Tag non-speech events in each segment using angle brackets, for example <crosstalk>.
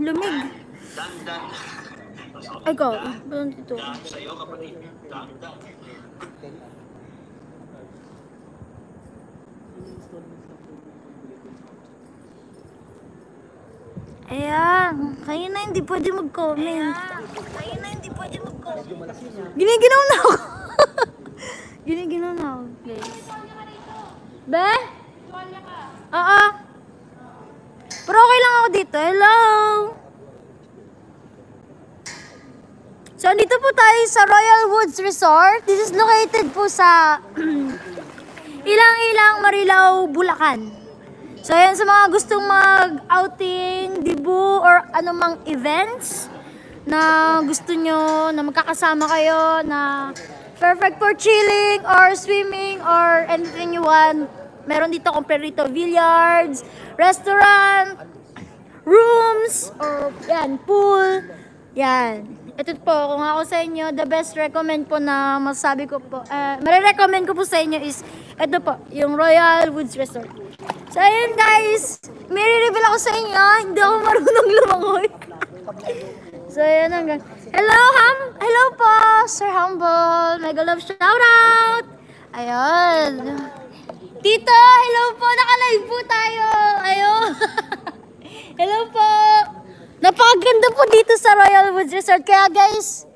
lamig. Dandan. Ay, go. Doon dito. Sa'yo kapatid. Dandan. Ayan. Kayo na hindi pwede mag-comment. Kayo na hindi pwede mag-comment. Giniginaw na ako. <laughs> Giniginaw na ako, guys. Be? Oo. Pero okay lang ako dito. Hello? So, andito po tayo sa Royal Woods Resort. This is located po sa <clears throat> Ilang-ilang Marilao, Bulacan. So, ayan sa mga gustong mag-outing, dibu, or anumang events na gusto nyo, na magkakasama kayo, na perfect for chilling, or swimming, or anything you want. Meron dito Comprerito Billiards, restaurant, rooms, or yan, pool. Yan. Ito po, kung ako sa inyo, the best recommend po na masabi ko po, uh, marirecommend ko po sa inyo is, ito po, yung Royal Woods Resort. So, ayun guys, may reveal ako sa inyo, hindi ako marunong lumangoy. <laughs> so, ayun hanggang, hello, Ham, hello po, Sir Humble, mega love shout out. Ayun. Tito, hello po, naka-live po tayo. Ayun. <laughs> hello po. Napakaganda po dito sa Royal Woods Resort. Kaya guys,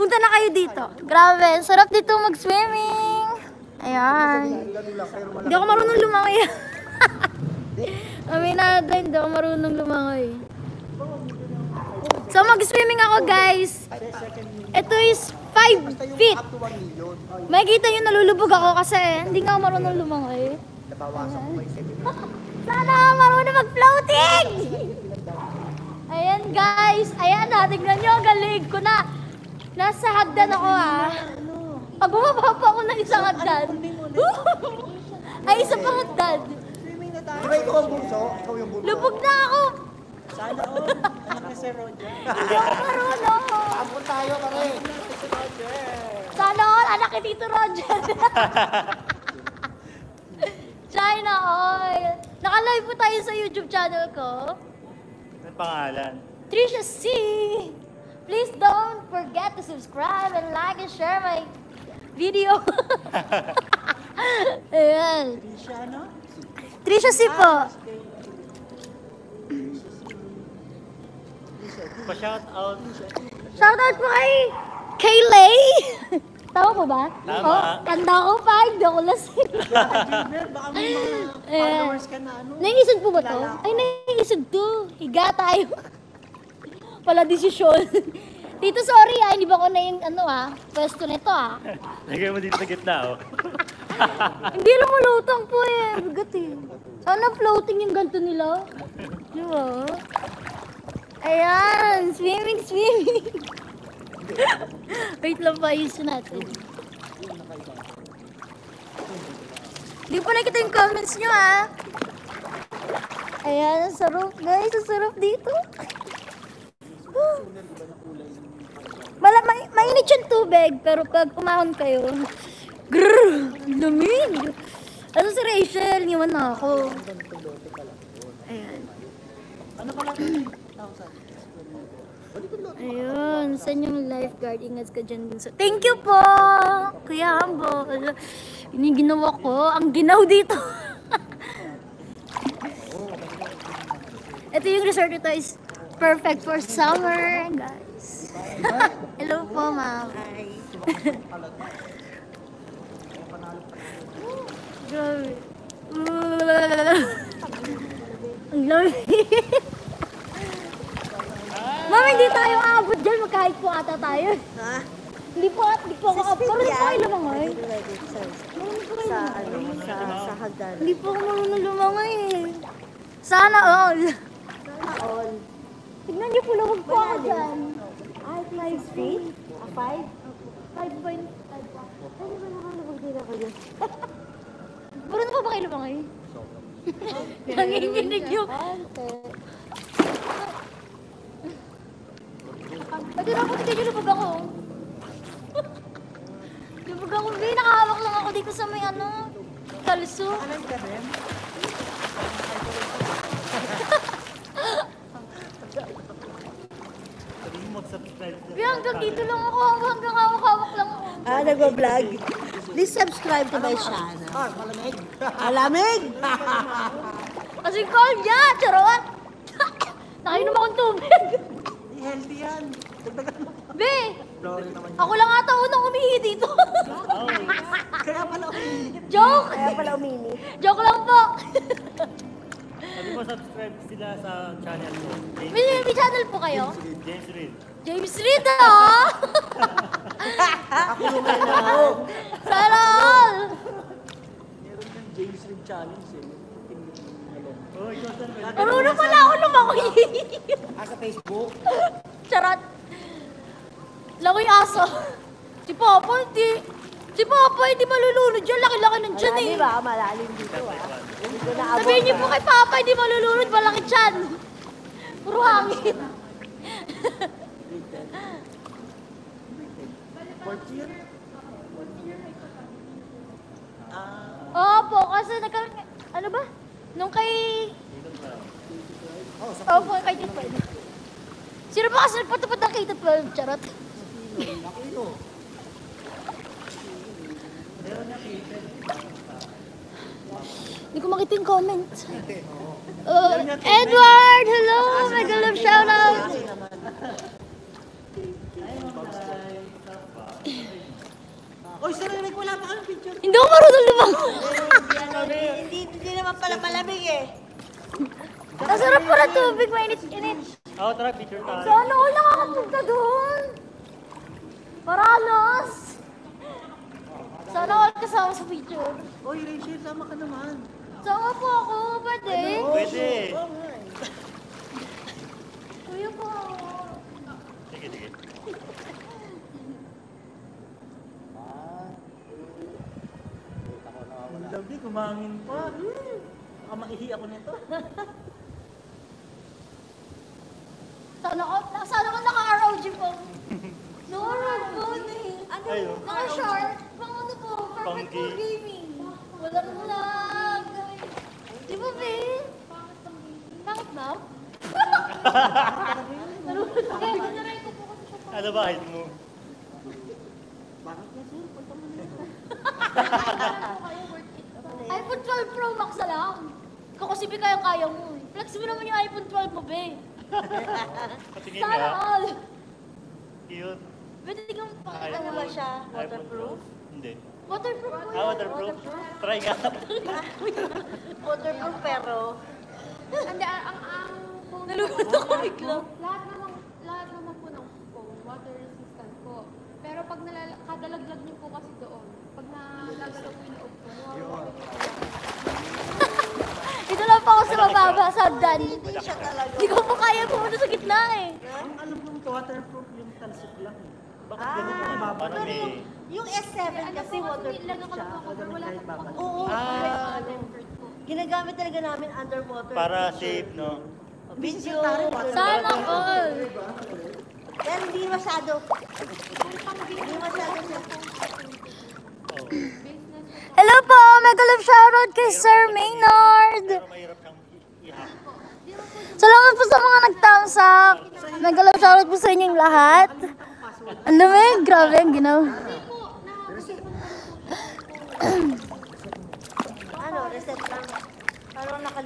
punta na kayo dito. Grabe, sarap dito mag-swimming. Ayan. Hindi ako marunong lumangoy. <laughs> Aminado, hindi ako marunong lumangoy. So mag-swimming ako guys. Ito is 5 feet. Makikita nyo nalulubog ako kasi hindi nga ako marunong lumangoy. <laughs> Sana marunong mag-floating! Ayan guys, ayan na, tignan nyo, ang galing ko na. Nasa hagdan ako ah. Ah, bumaba pa ako ng isang hagdan. <laughs> Ay, isa pang hagdan. Ikaw ang bunso? Ikaw yung bunso? Lubog na ako. Sana all. Anak ni Sir Roger. Ako marunong. Ampun tayo pare. Sana all, anak ni Tito Roger. China Oil. Naka-live po tayo sa YouTube channel ko. Ano pangalan? Trisha C. Please don't forget to subscribe and like and share my video. <laughs> Ayan. Siya ano? Trisha C po. Pa-shout out. Shoutout po kay Kaylay. <laughs> Tama po ba? Tama. Oh, tanda ko pa, hindi ako lasing. <laughs> Baka may mga Ayan. followers ka na ano. Naiisog po ba to? Ay, naiisog to. Higa tayo. <laughs> Pala desisyon. Tito, sorry ah, hindi ba ko na yung ano ah, pwesto nito ah. Lagay mo dito sa gitna, oh. Hindi lumulutang po eh. Bigat eh. Sana floating yung ganito nila. Di ba? Ayan. Swimming, swimming. Wait lang pa, ayusin natin. Di po nakita yung comments nyo ah. Ayan, ang sarap guys. Ang sarap dito. Mala, may, mainit yung tubig, pero pag umahon kayo, grrr, lamig. Ano si Rachel, niwan na ako. Ayan. Ano pala? Ayun, saan yung lifeguard? Ingat ka dyan dun sa... Thank you po! Kuya Humble. Yun yung ginawa ko. Ang ginaw dito. <laughs> Ito yung resort ito is perfect for summer, guys. <laughs> Hello po, ma'am. <laughs> Grabe. Ang lamig. Ma'am, hindi tayo aabot dyan. Magkahit po ata tayo. Ha? Hindi po, hindi po ako. Pero hindi po kayo lumangoy. Sa, ano, sa, sa hagdan. Hindi po ako marunong lumangoy eh. Sana all. All. Tignan niyo po, lumag po ako dyan. Ay, 5 feet? Ah, 5? 5 point... Ano ba nakalabag din ako dyan? <laughs> Marunong po ba kayo lumangoy? <laughs> Nanginginig yung... Pwede na po, tignan niyo lumag ako. <laughs> Lumag ako, Be. Nakahawak lang ako dito sa may ano, kalso. Alam ka rin? Be, hanggang dito lang ako. Hanggang hawak-hawak lang ako. Ah, nagwa-vlog. Please subscribe to my channel. Ah, malamig. Alamig! Kasi cold niya. Charot. <coughs> Nakainom akong tubig. Healthy yan. Dagdagan mo. Be, naman yun. ako lang ata unang umihi dito. Oh, <laughs> Kaya pala umiinit. Joke. Kaya pala umini. Joke lang po. sabi mo subscribe sila sa channel ko. James, May, may channel po kayo? James Reed. James Reed ah! Nakakulungan na ako. Sana all! Meron yung James Reed Challenge eh. Ano? Oh, ikaw saan ba? Marunong pala ako lumakoy. Ah, sa Facebook? Charot. Langoy aso. Si Papa, hindi. Si Papa, hindi malulunod dyan. Laki-laki ng tiyan eh. Malalim ba? Malalim dito ah. Sabihin niyo po kay Papa, hindi malulunod. Malaki tiyan. Puro hangin. Fourth year? Opo, kasi nagkaroon... Ano ba? Nung kay... Oh, sa Opo, kay Tito Sino ba kasi nagpatupad ng Tito Charot. laki no. Hindi ko makita yung comment. Uh, Edward! Hello! Mega love shoutout! Oy, sarili ko wala pa kang picture. Hindi ako marunong lumangoy. Naman pala malamig eh. Nasarap po na tubig, mainit-init. Oh, tara, picture tayo. Sana all nakakapunta doon. Paralos. Sana all kasama sa picture. Oy, Rachel, sama ka naman. Sama po ako, pwede. Pwede. Oo nga eh. Kuya po. Sige, sige. Kumangin pa. Hmm. Baka maihi ako nito. <laughs> Sana all, sana all naka-ROG po. Naka-ROG po eh. Ano? Ayun. Naka-short. Pang ano po, perfect for gaming. Walang lag. Di ba, be? Bakit ba? Nalulot ako. Pinaray ko po kasi siya po. Ano ba, height mo? <laughs> iPhone 12 Pro Max na lang. Ikaw kasi be kaya-kaya mo eh. Flex mo naman yung iPhone 12 mo, be. Patingin Sana nga. all. Cute. Pwede kang Ay, Ano ba siya? Waterproof? Pro. Hindi. Waterproof po Ah, yun. waterproof? Try nga. <laughs> Waterproof pero... Hindi, ang, ang, ang phone <laughs> Nalulot ako bigla. lahat naman, lahat naman po ng phone, water resistant po. Pero pag nalala, kadalaglag niyo po kasi doon, pag nalagalaw po yung loob po, mawawala <laughs> po siya. Ito lang pa ako sa mababa, sa hagdan. Hindi siya talaga. Hindi ko po kaya pumunta sa gitna eh. Ang alam kong waterproof yung talsik lang eh. Bakit Ah, ganun yung may... Yung S7 Ano kasi po, kasi waterproof ko siya. po po po ako. Oo. Ah, po. Ginagamit talaga namin underwater. para picture. safe, no? Video. Sana all. Pero hindi masyado. Hindi masyado siya. Hello po, mega shoutout kay Sir Maynard. Salamat po sa mga nag-thumbs up. Mega shoutout po sa inyong lahat. Ang dami, grabe ang ginawa. Ano, reset lang.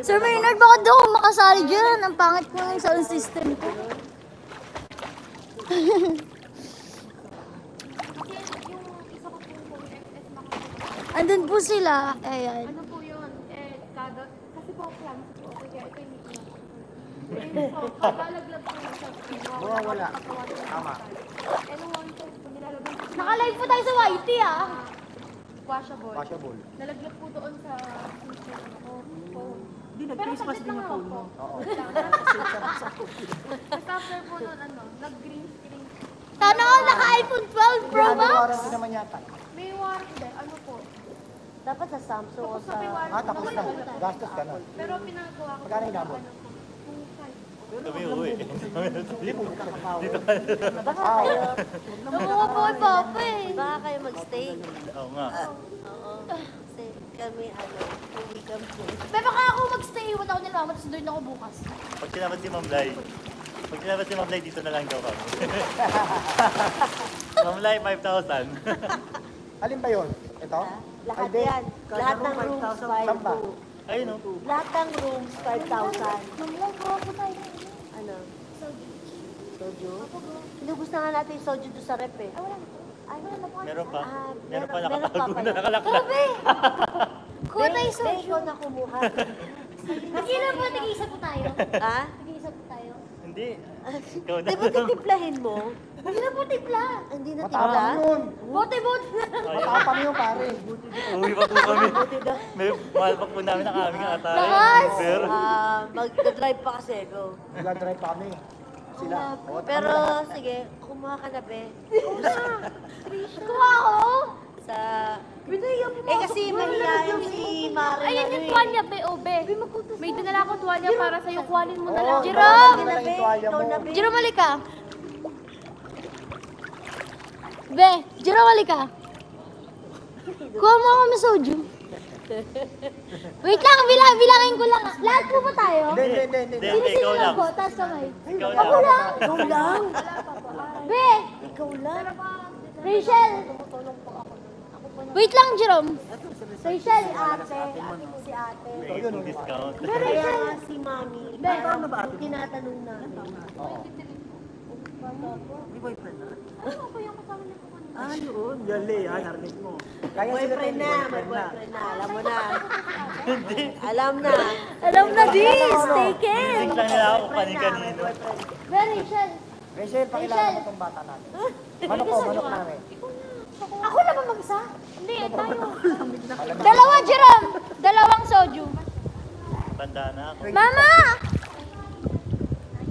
Sir Maynard, baka daw makasali dyan. Ang pangit ko ng sound system ko. <laughs> Yung isa ko po phone, FS Max. Andun po sila. Ayan. Ano po yun? Eh, kada, kasi po plans po. Kaya ito yung meeting. <laughs> Ayun po, pagkalaglag po yung siya. Mawawala. Tama. Eh, nung one po, nilalagay ko Naka-live po tayo sa YT ah. washable. Washable. Nalaglag po doon sa system ko, phone. Hindi, nag-Christmas saglit din yung phone mo. po. Oo. <laughs> Tapos after po nun, ano, nag-green screen. Sana all naka-iPhone 12 Pro Max. warranty naman yata. May warranty, ano po. Dapat sa Samsung o Tapos sa... Ah, tapos na. Wala. Gastos ka na. Pero pinagawa ko. Magkano po, inabot? po, 2.5. Sabi, uwi. Mo kakakawa. Baka kayo, Nakuha po kay Papa eh. baka kayo magstay. Oo nga. Oo. Kasi kami, ano, hindi kami. Pero baka ako magstay, iwan ako nila, tapos doon ako bukas. Pag sinabat si Ma'am Lai, Pag sinabas si Ma'am Lai, dito na lang daw kami. <laughs> Ma'am Lai, 5,000. Alin ba yun? Ito? Lahat Ay, yan. Lahat ng rooms, Saan ba? 5 Ayun, oh. Lahat ng rooms, 5,000. Mamlay, kuha ko tayo. Ano? Soju? Inubos na nga natin yung soju doon sa rep eh. Ay, wala na po. Meron pa. Ah, Meron pa meron- meron pa nakatago na nakalakla. Kuha tayo sa... be, ikaw na kumuha. Nakila po, nag-iisa po tayo. ha? Hindi. Ikaw na Di ba titimplahin mo? Hindi na po tipla. Hindi na timpla? Matapang yun. Bote-bote na lang. Matapang yun, pare. Uwi pa po kami. <laughs> May mahal pa po namin ang aming atay. Lakas! Pero, Ah, mag-drive pa kasi go. Nag-drive pa kami. Sila. O, Pero sige, kumuha ka na be. Kuha ako. Sa... Eh kasi mahihayin si Mari. Ayun ano yung eh. tuwalya, be, o be. May dinala ako tuwalya para sa'yo. Kuhanin mo na lang. Jerome! Ikaw mo. na be. Jerome, Jerome, halika. Kuha mo ako ng soju. Wait lang, bilang, bilangin ko lang. Lahat po ba tayo? Hindi, hindi, hindi. ikaw lang. po, taas kamay. Ikaw Ako lang. lang. Ikaw lang. Be, Ikaw lang. Rachel. Wait lang, Jerome. Rachel, ate. Ate si ate. May isang discount. Kaya nga si Mami. Parang yung tinatanong namin. Ah, yun. Yali, ha. Narinig mo. Kaya Boyfriend na, may boyfriend na. boyfriend na. Alam mo na. Alam na. Alam na this, take it. Think lang nila ako kung kani-kanino. Be, Rachel. Rachel, pakilala mo tong bata natin. Manok ko, manok namin. Ako na ba mag-isa? Hindi, tayo. Dalawa, Jerome. Dalawang soju. Tanda na ako. Mama!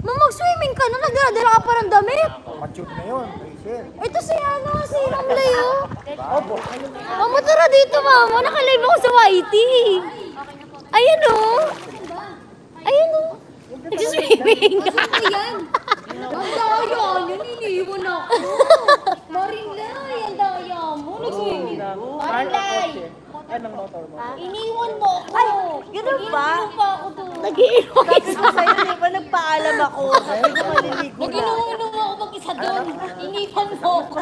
Mama, mag-swimming ka na. Nagdadala ka pa ng damit. Mature na yun, Rachel. Ito si ano, si oh. Opo. Mama, tara dito, mama. Nakalive ako sa YT. Ayan, oh. Ayan, oh. Nagsiswimming. Ayan. Ang daya, naniniwan ako. Marilay, ang daya mo. Nagswimming. Marilay. Anong motor mo? Iniwan mo ako. Ay, ganun ba? Iniwan pa ako doon. Nag-iiwan Sabi ko sa'yo, di ba nagpaalam ako? Sabi ko maliligo na. Ako mag-isa doon. Iniwan mo ako.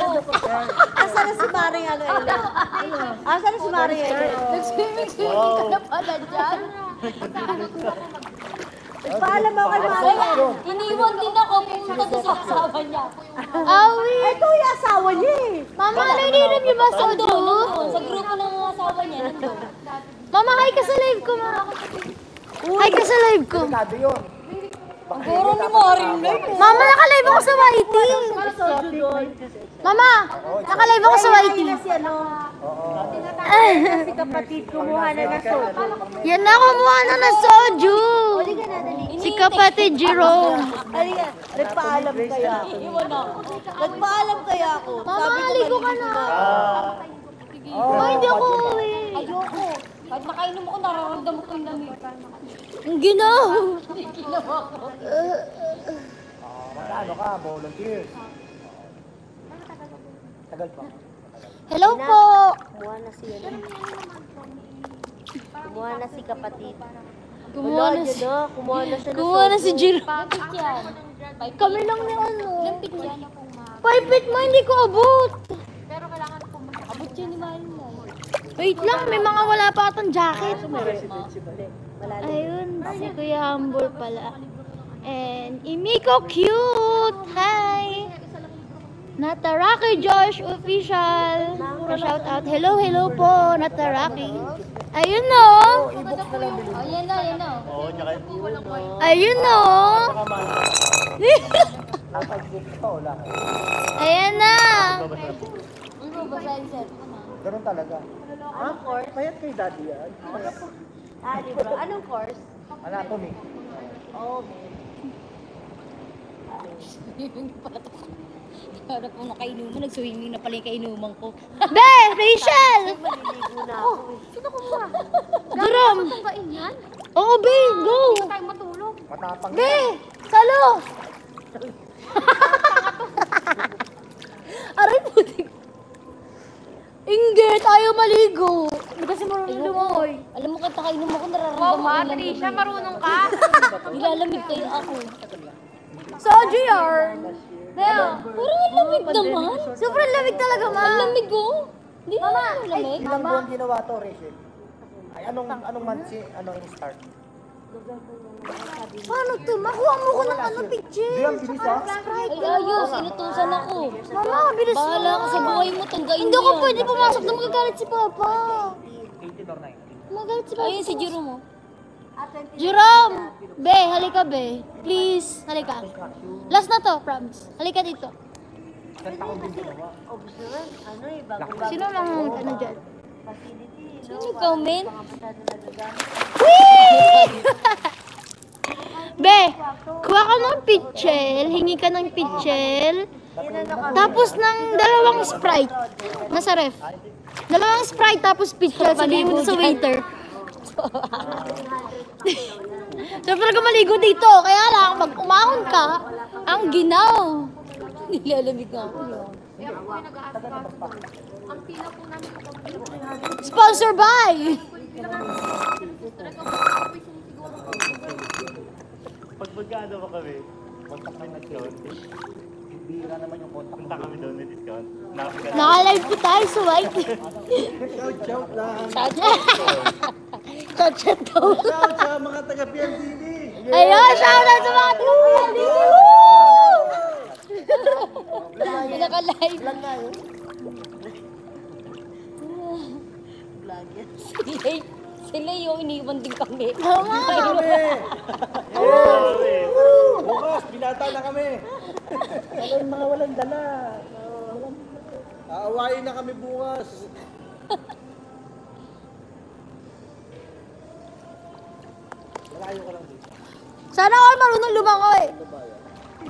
Asan na si Mari ano, Ellen? Asan na si Mari Ellen? Nag-swimming-swimming ka na pala dyan. Nagpaalam ako kay Wala, iniwan din ako pumunta doon sa asawa niya. Awi! Ito yung asawa niya eh. Mama, ano ininom niyo ba sa doon? Sa grupo ng asawa niya, nandun. Mama, hi ka sa live ko, ma. Hi ka sa live ko. Delikado yun. Goro ni Marin Mama, naka-live ako sa YT. Mama, naka-live ako sa YT. Si ano? Si kapatid kumuha na na soap. Yan na, kumuha na ng soju. Si kapatid Jerome. Halika, nagpaalam kaya ako. Nagpaalam kaya ako. Mama, aligo ka na. Oh, Ay, hindi ako uwi. Ayoko. Pag nakainom ako, nararamdaman ko yung lamig. Ang ginawa. Ano ka, volunteer. Tagal pa. Hello po. Kumuha na si ano. Kumuha na si kapatid. Kumuha na si... Kumuha na siya Kumuha na si. Jerome. Bakit yan? Kami lang ni ano. Lampit yan ma. Pipit mo, hindi ko abot. Pero kailangan ko mag-abot yun ni Marin na. Wait lang, may mga wala pa atong jacket. Ayun, si Kuya Humble pala. And Imiko Cute! Hi! Nataraki Josh Official! Pa-shout out. Hello, hello po, Nataraki. Ayun no! Na. Oo, tsaka Ayun no! To, wala. Ayan na! Ganun talaga. Anong course? Payat kay daddy yan. Ah, di ba? Anong course? Anatomy. Oh, Para po nakainuman, nag-swimming na pala yung kainuman ko. Be! Rachel! maliligo na ako. eh. Sino kumuha? Jerome! Tunggain yan? Oo, Be! Go! Hindi tayo matulog. Matapang Be! Salo! <laughs> Inggit, ayaw maligo. Hindi kasi marunong lumangoy. Alam mo, kata kainom ako, nararamdaman Wow, ko yung lamig. Trisha, marunong ka. <laughs> Nilalamig kayo ako. Soju yarn. Leo. Parang ang lamig naman. Sobrang lamig talaga, ma. Ang lamig oh. Hindi na Mama, ang lamig. Ilang buwan ginawa to, Rachel? Ay, anong, anong month si, ano, in-start? Paano to? Makuha mo ko ng ano, picture. Di, ang bilis ah. Ay, ayos. Inutusan ako. Mama, bilis mo. Bahala ka sa buhay mo. Tanggain Hindi mo ko yan. pwede pumasok na magagalit si Papa. 18 or 19? Magalit si Papa. Ayun si Jerome mo. Jerome! Be, halika be. Please, halika. Last na to, promise. Halika dito. Sino lang ano dyan? Sino yung comment? Mga masyado nagagamit. Be, kuha ka ng pitchel, hingi ka ng pitchel, tapos ng dalawang Sprite. Nasa ref. Dalawang Sprite tapos pitchel, sabihin mo sa waiter. Siyempre ka maligo dito, kaya lang, pag umahon ka, ang ginaw. <laughs> Nilalamig nga ako. Sponsor by! Pag magkano ba kami, kontak kami ng discount. Bira naman yung contact. Punta kami doon may discount. Nakalive po tayo sa white. Shout, shout lang. Kachat daw. Shout sa mga taga-PLDD. Ayun, shoutout sa mga taga-PLD. Pinaka-live. Ilan na yun? Sila, sila yung iniwan din kami. Tama. Bukas, binata na kami. Walang mga walang dala. Aawayin na kami bukas. Malayo ka lang dito. Sana ako marunong lumangoy.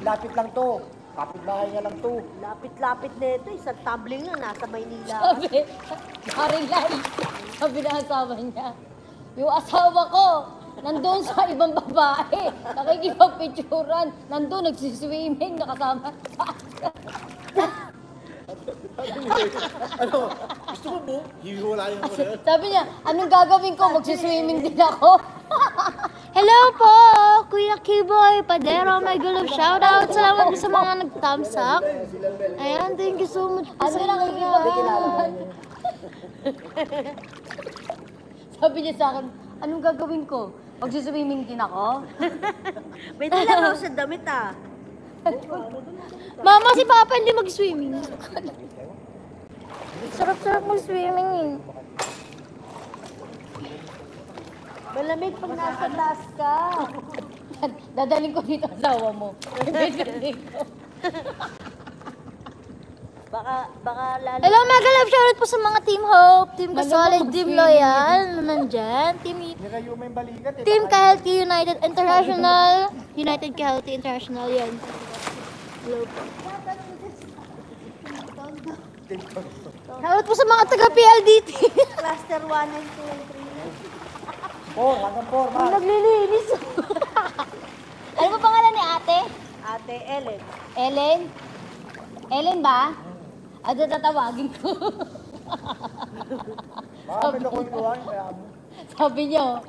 Lapit lang to. Kapit-bahay niya lang to. Lapit-lapit na ito. Isang tumbling na nasa Maynila. Sabi, Marilyn, sabi na asawa niya, yung asawa ko, nandun sa ibang babae, nakikipagpicturan, nandun, nagsiswimming, nakasama sa ano? Gusto mo po? Hihiwalayan ko na yun. Sabi niya, anong gagawin ko? Magsiswimming din ako. <laughs> Hello po, Kuya Kiboy, Padero, my gulong shoutout. Salamat po sa mga nag-thumbs up. Ayan, thank you so much po Ano sa lang inyo. <laughs> Sabi niya sa akin, anong gagawin ko? Magsiswimming din ako? <laughs> May dala ako sa damit ah. Mama, si Papa hindi mag-swimming. <laughs> Sarap-sarap mag-swimming eh. Malamig pag nasa taas ka. <laughs> Dadaling ko dito asawa mo. Dadaling ko. Baka, baka lalo. Hello, mega love shoutout po sa mga Team Hope, Team Kasolid, Team Loyal, na nandyan. Team, <laughs> yung balikat eh. Team Kahealthy United International. United Kahealthy International yan. Hello po. Shoutout po sa mga taga-PLDT. <laughs> Cluster 1 and 2 and 3. Four, hanggang four, ma. Naglilinis. <laughs> Ano ba pangalan ni ate? Ate Ellen. Ellen? Ellen ba? Ano tatawagin ko? Baka may nakuntuhan, kaya mo. Sabi niyo,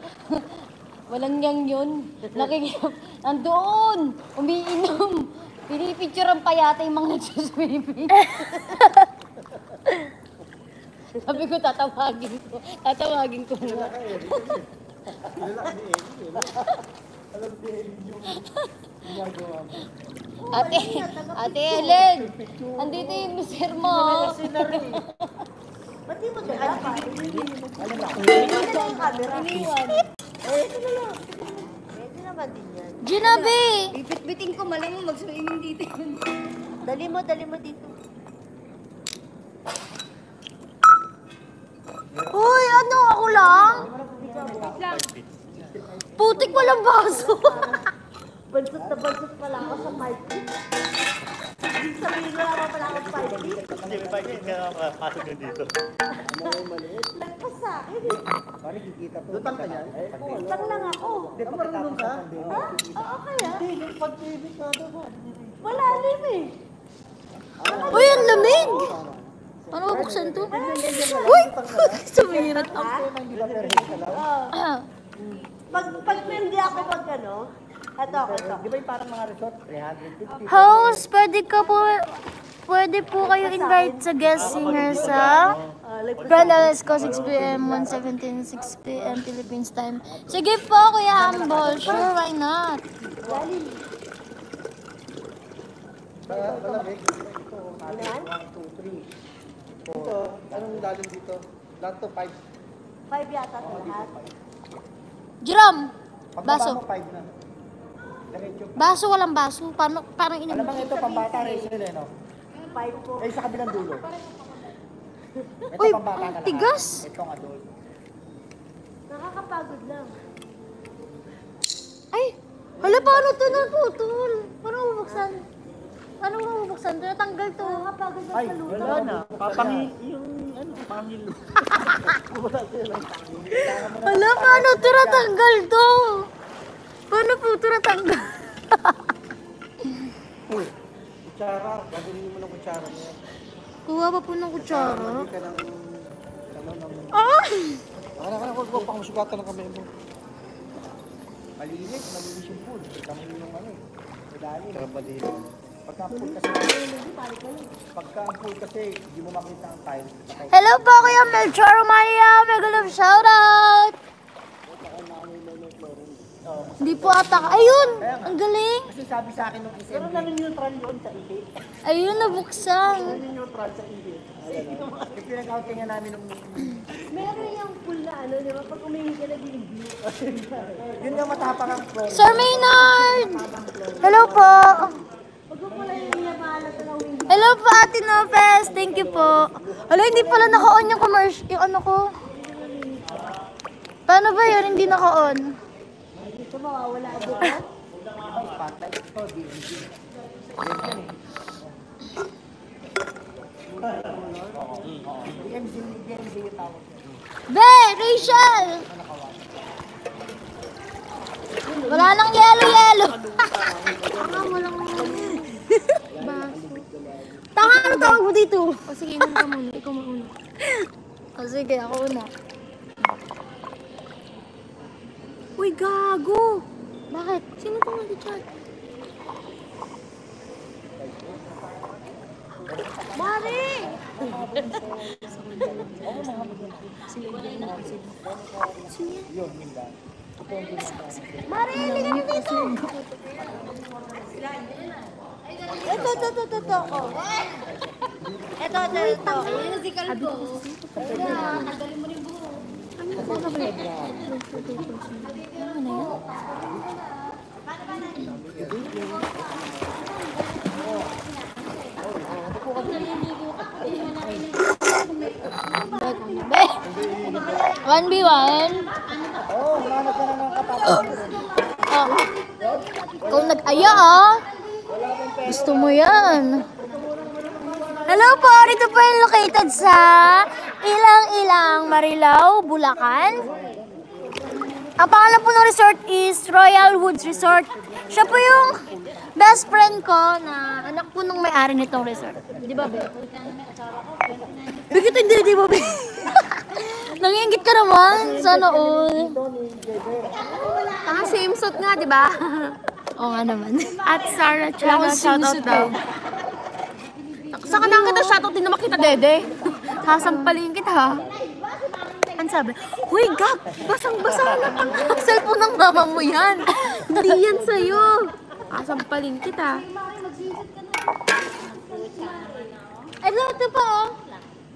walang yang yun. Nakikip, nandoon, umiinom. Pinipicturean pa yata yung mga nagsuswimming. Sabi ko, tatawagin ko. Tatawagin ko mo. <laughs> Ate, Ate Ellen, andito yung mister mo. <laughs> Ba't di mo dala pa? Iniwan yung camera. Eh, ito na lang. Pwede naman din yan. Ginabi! Bibit-biting ko, malamang mag-swimming dito. Dali mo, dali mo dito. Uy, ano ako lang? Putik walang baso. <laughs> Bansot na bansot pala ako sa mic. Ibig sabihin mo naman pala ako 5 feet. Hindi, may bakit ka makapasok na dito. Lagpas sa akin eh. Pari, kikita po. Lutang ka yan? Lang lang ako. Hindi, marunong ka? Ha? Oo, kaya? Hindi, yung pag-ibig ka daw. Malalim eh. Uy, ang lamig! Ano ba buksan to? Uy! <laughs> <laughs> Sumirat ako. Hindi Pag, pag hindi ako pag ano, Ito, ito. Di ba yung parang mga resort? 350. Host, pwede ka po, pwede po kayo invite sa guest singer sa Brenda Lesco, 6pm, 1.17, 6pm Philippines time. Sige po, Kuya Humble. Sure, why not? Malamig. Ito, ano yan? 1, 2, 3. Ito, anong lalim dito? Lahat to 5. Five yata ito lahat. Jerome, baso. mo 5 na. Diretso. Baso, walang baso. Paano, parang Alam inom. mo ito, pambata Rachel eh, no? Five po. Eh, sa kabilang dulo. Ito Uy, pambata na lahat. tigas. Itong adult. Nakakapagod lang. Ay, hala, paano ito naputol? Paano mabuksan? Paano mabuksan? Ito natanggal to. Nakakapagod lang Ay, sa luto. wala na. Papangil, yung ano, pangil. Hala, paano ito natanggal to? Paano po ito natanggal? Uy, kutsara. Gagawin mo ng kutsara mo yan. Kuha pa po ng kutsara. Ka ng, ano, ng... Ah! Ano ka na, huwag huwag pang masugatan ng kamay mo. Malinis, malinis yung pool. Ito mo yung ano eh. Madali. Karabadili. Pagka ang pool kasi, pagka ang pool kasi, hindi mo makita ang tile. Patay. Hello po Kuya Melchor Maria. Mega love shoutout. Hindi po ata. Ayun! Ang galing. Kasi sabi sa akin nung SMB. Pero neutral yun sa ihi. Ayun, nabuksan. neutral sa ihi. Yung pinag-outingan namin nung... Meron yung pool na ano, di ba? Pag umihi ka na binibig. Yun yung matapang ang pro. Sir Maynard! Hello po. Pag pala yung hinabahala sa umihi. Hello po Ate Nopes. Thank you po. Hala, hindi pala naka-on yung commercial. Yung ano ko. Paano ba yun? Hindi naka-on. Dito mawawala tawag. Be, Rachel! Wala nang yelo-yelo. <laughs> Tanga, walang baso. Tanga, ano dito? O sige, inom ka muna. Ikaw mauna. O sige, ako una. Uy, gago! Bakit? Sino itong nag-chat? Mari! Mari, halika na dito! Ito, ito, ito, ito, ito. Oh. Ito, ito, ito. Musical ko. Be! 1v1. Oo, humanap ka na ng katapos. Oh. Kung nag-aya ah. Gusto mo yan. Hello po, dito po yung located sa Ilang-Ilang, Marilao, Bulacan. Ang pangalan po ng resort is Royal Woods Resort. Siya po yung best friend ko na anak po nung may-ari nitong resort. Di ba, Be? Bakit hindi, di Be? <laughs> Nangiingit ka naman. Sana all. Tanga same suit nga, di ba? <laughs> Oo nga naman. At Sarah Chaga, shoutout daw. Sa kanang kita shoutout din na makita, Dede. <laughs> Sasampalin kita, ha? Ang sabi, Huy, Gab, basang-basa na pang cellphone ng mama mo yan. Hindi yan sa'yo. Sasampalin kita. Ay, ito pa oh.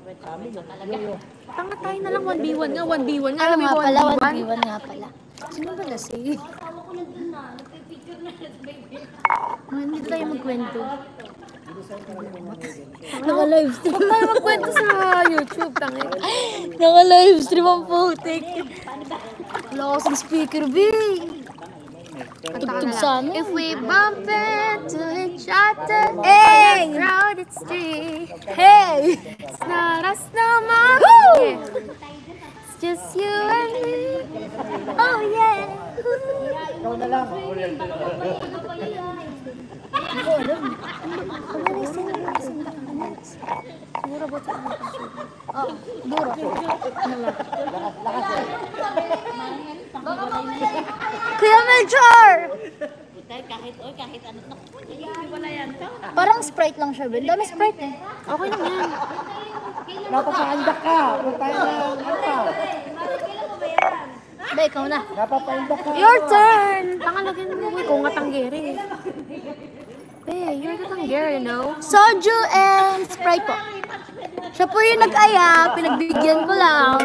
Tanga tayo na lang 1v1 nga, 1v1 nga. Alam mo nga ba pala, 1v1? 1v1 nga pala. Sino ba lasing? Hindi tayo magkwento. <laughs> Naka-live stream. Huwag tayo magkwento sa YouTube, tanga. Naka-live stream ang putik. Wala kasing speaker, B. If we bump into each other hey! in a crowded street, Hey! it's not us no more. Yeah. It's just you and me. Oh yeah. Ikaw na lang. Siguro ba ito? Oh, duro. Kuya Melchor! Parang Sprite lang siya, Ben. Dami Sprite eh. Okay lang yan. Napapahandak ka. Kung tayo na, ano ka? Be, ikaw na. Napapahandak ka. Your turn! Pangalagyan mo ko nga tanggere. Eh, you're the tanggere, you know? Soju and Sprite po. Siya po yung nag-aya, pinagbigyan ko lang.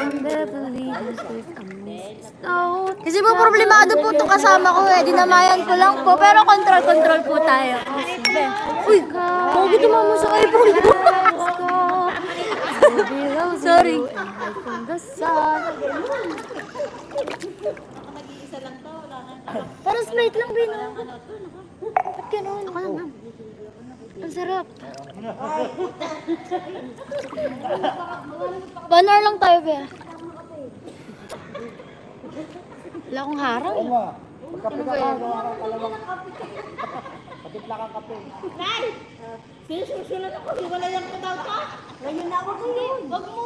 No, Kasi po problemado po itong kasama ko eh. Dinamayan ko lang po. Pero control-control po tayo. Uy, pogi tumama sa iPhone ko. <laughs> Sorry. Pero Sprite lang, Bin. Ba't ganun? Ako lang. Ang sarap. Banner lang tayo, Be. Wala akong harang. Oo nga. Magkape ka ka. Gawa ka kalawang. Patimpla kang kape. Sinusulat ako, hiwalayan ko daw to. Ngayon na, wag mo. Wag mo.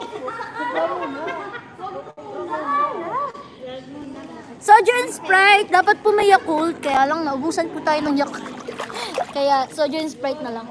Soju and Sprite, dapat po may Yakult. Kaya lang, naubusan po tayo ng Yakult. <laughs> Kaya, Soju and Sprite na lang.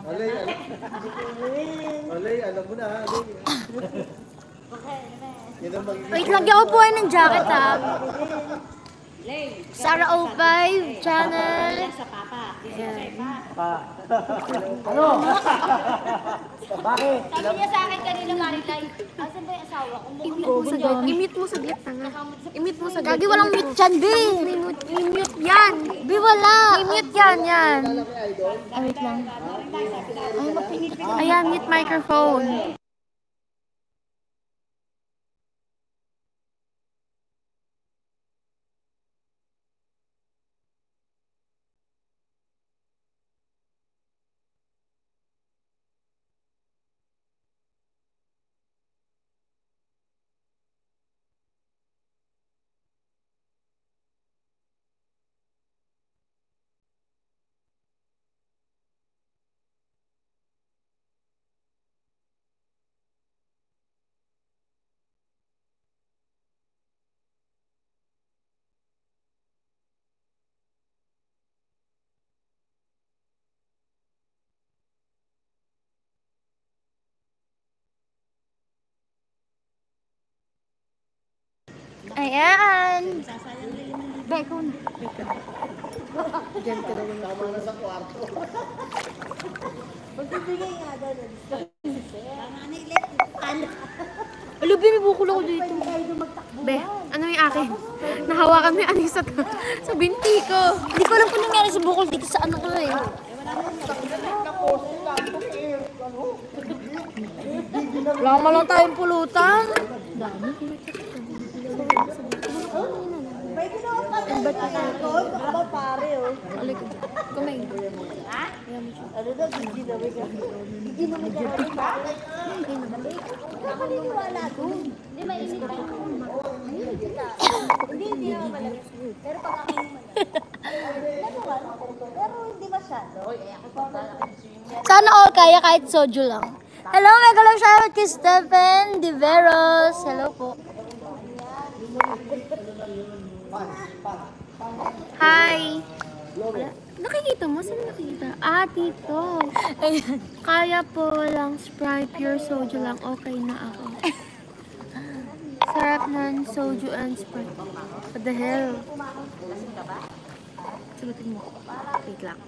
Alay, alay. Alay, alam mo na. Alay. Yan ang magiging Wait, lagyan ko po ng jacket, ha? Sarah 05 channel. Ano? Bakit? Sabi niya sa akin kanina, Marilay, asan ba yung asawa ko? I-mute mo saglit. I-mute mo saglit, tanga. I-mute mo saglit. Gagi, walang mute dyan, be. I-mute yan. Be, wala. I-mute yan, yan. Ah, wait lang. Ayan, mute microphone. Ayan. Be, ikaw na. Magbibigay nga daw nun. Alam, may bukol ako dito. Be, ano yung akin? Nahawakan mo yung anisa to. sa binti ko. Hindi ko alam kung nangyari sa bukol dito sa ano ko eh. Naman lang tayong pulutan. May ginawa pa tayo sa likod. Baka ba pare, oh. Kumain. Ano daw, gigi na may gagi. Gigi na may gagi. Bakit? Ako niniwala doon. Hindi mainit pa. Hindi, hindi naman malamig. Pero pag ako. Pero hindi masyado. Sana all kaya kahit soju lang. Hello, mega love shoutout kay Stephen Diveros. Hello po. Hi! Wala. Nakikita mo? Saan nakikita? Ah, dito. Kaya po lang Sprite, pure soju lang. Okay na ako. Sarap ng soju and Sprite. What the hell? Sagutin mo. Wait lang.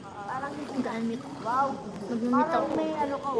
Mag-unmute. Mag-mute ako. May ano ka,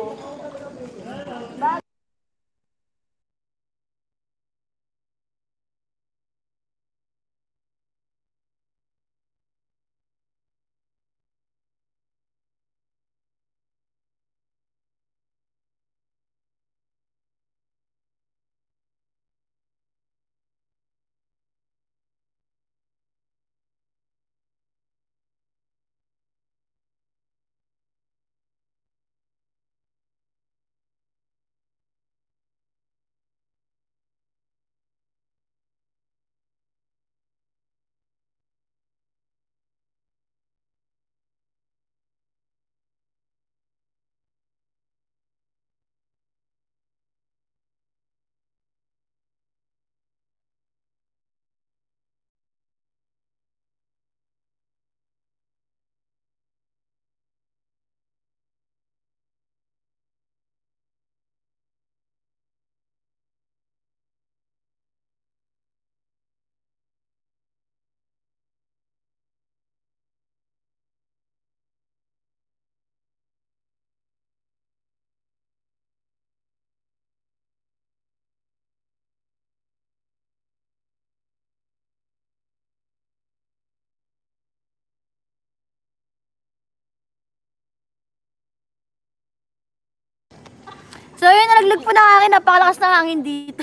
So yun, nalaglag po ng hangin. Napakalakas ng hangin dito.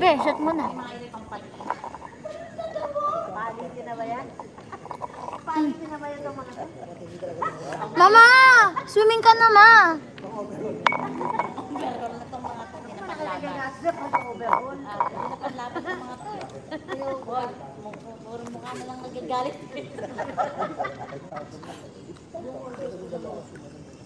Be, shot mo na. Mama! Swimming ka na, ma! Puro mukha na lang nagagalit.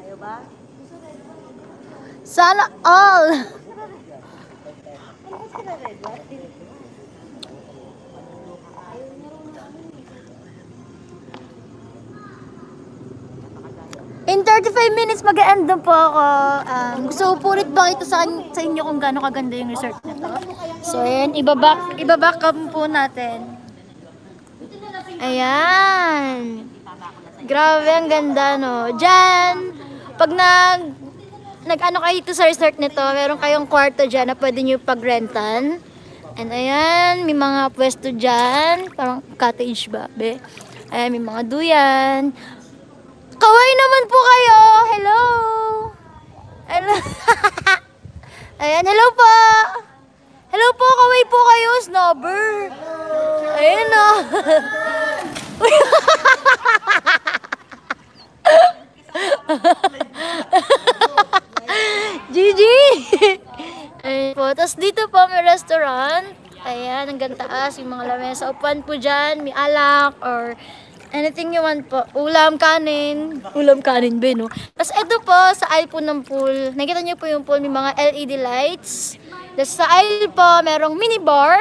Ayaw ba? Sana all! Ano ba sila red? In 35 minutes, mag-end na po ako. Um, gusto ko po ulit bakit sa, sa inyo kung gaano kaganda yung resort na to. So, ayan, ibaback, ibaback up po natin. Ayan. Grabe, ang ganda, no? Diyan, pag nag, nag-ano kayo dito sa resort nito, meron kayong kwarto dyan na pwede nyo pagrentan. And ayan, may mga pwesto dyan, parang cottage ba, be? Ayan, may mga duyan. Kaway naman po kayo! Hello! Hello! <laughs> Ayan, hello po! Hello po, kaway po kayo, snobber! Ayan <laughs> o! GG! Ayan po. Tapos dito po may restaurant. Ayan, hanggang taas. Yung mga lamesa. Upuan po dyan. May alak or anything you want po. Ulam, kanin. Ulam, kanin ba, no? Tapos ito po, sa aisle po ng pool. Nakita niyo po yung pool. May mga LED lights. Tapos sa aisle po, merong minibar.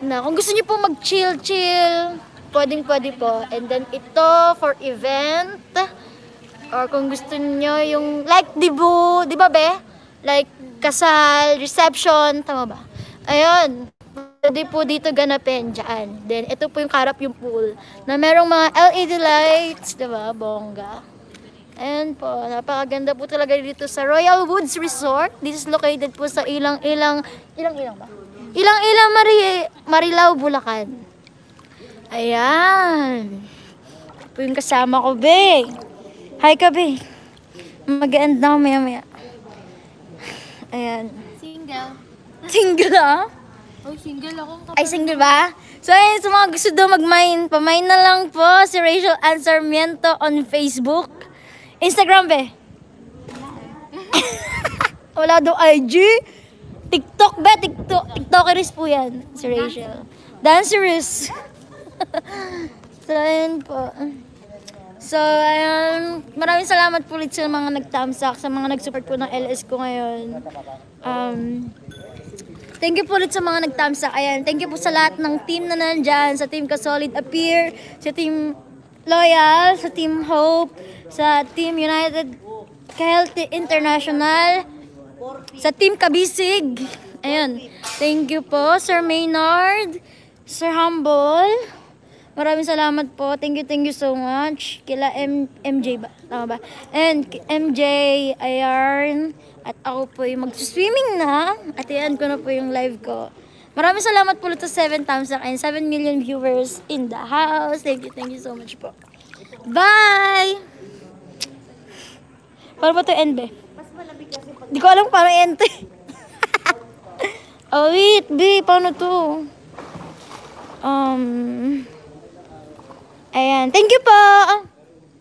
Na kung gusto niyo po mag-chill-chill, pwedeng pwede po. And then ito for event. Or kung gusto niyo yung like dibu, di ba be? Like kasal, reception, tama ba? Ayun. Pwede po dito ganapin dyan. Then ito po yung karap yung pool na merong mga LED lights, ba? Bongga. Ayan po, napakaganda po talaga dito sa Royal Woods Resort. This is located po sa ilang-ilang, ilang-ilang ba? Ilang-ilang Mari Marilao, Bulacan. Ayan. Ito po yung kasama ko, be. Hi ka, be. Mag-end na ako maya-maya. Ayan. Single. Single, ah? Oh, single ako. Ay, single ba? So, ayun, sa mga gusto daw mag-mine, pamine na lang po si Rachel Ann Sarmiento on Facebook. Instagram, be? Wala <laughs> daw IG. TikTok, be? TikTok. TikTokeris po yan, si Rachel. Dancerous. <laughs> so, ayun po. So, ayun. Maraming salamat po ulit sa mga nag-thumbsuck, sa mga nag-support po ng LS ko ngayon. Um, Thank you po ulit sa mga nag-thumbs up. Ayan, thank you po sa lahat ng team na nandyan. Sa team Kasolid Appear, sa team Loyal, sa team Hope, sa team United Healthy International, sa team Kabisig. Ayan, thank you po, Sir Maynard, Sir Humble. Maraming salamat po. Thank you, thank you so much. Kila M MJ ba? Tama ba? And MJ, Ayarn, at ako po yung mag-swimming na. At yan ko na po yung live ko. Maraming salamat po sa 7 times and 7 million viewers in the house. Thank you, thank you so much po. Bye! Paano ba ito end, be? Di ko alam paano end to <laughs> oh, wait, be, paano to? Um, ayan, thank you po!